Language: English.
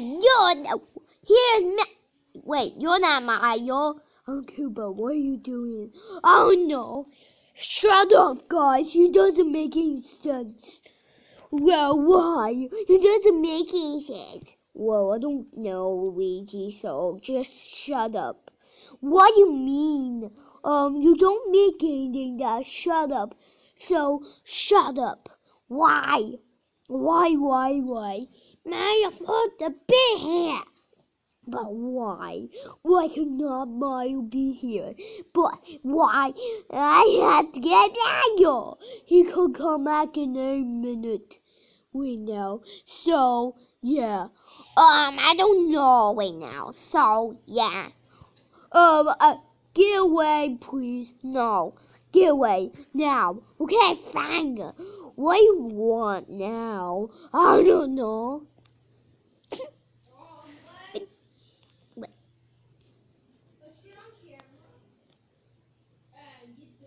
You're the, here's Ma- Wait, you're not Mario. Okay, but what are you doing? Oh no! Shut up, guys. It doesn't make any sense. Well, why? It doesn't make any sense. Well, I don't know, Luigi. So just shut up. What do you mean? Um, you don't make anything that shut up. So shut up. Why? Why, why, why? Mario put the big here. But why? Why could not Mario be here? But why? I had to get Mario. He could come back in a minute. Wait now. So, yeah. Um, I don't know right now. So, yeah. Um, uh, get away, please. No. Get away now. Okay, fine. What do you want now? I don't know.